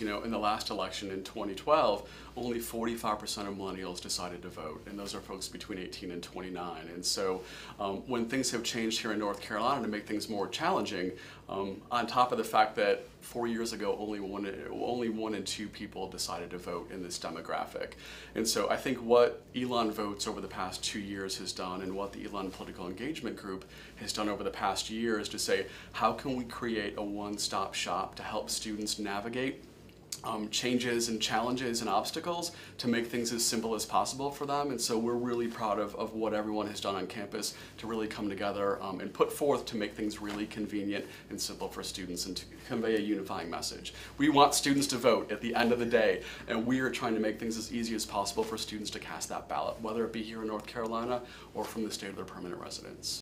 You know, in the last election in 2012, only 45% of millennials decided to vote, and those are folks between 18 and 29. And so, um, when things have changed here in North Carolina to make things more challenging, um, on top of the fact that four years ago only one, only one in two people decided to vote in this demographic. And so, I think what Elon Votes over the past two years has done, and what the Elon Political Engagement Group has done over the past year, is to say, how can we create a one-stop shop to help students navigate um, changes and challenges and obstacles to make things as simple as possible for them. And so we're really proud of, of what everyone has done on campus to really come together um, and put forth to make things really convenient and simple for students and to convey a unifying message. We want students to vote at the end of the day, and we are trying to make things as easy as possible for students to cast that ballot, whether it be here in North Carolina or from the state of their permanent residence.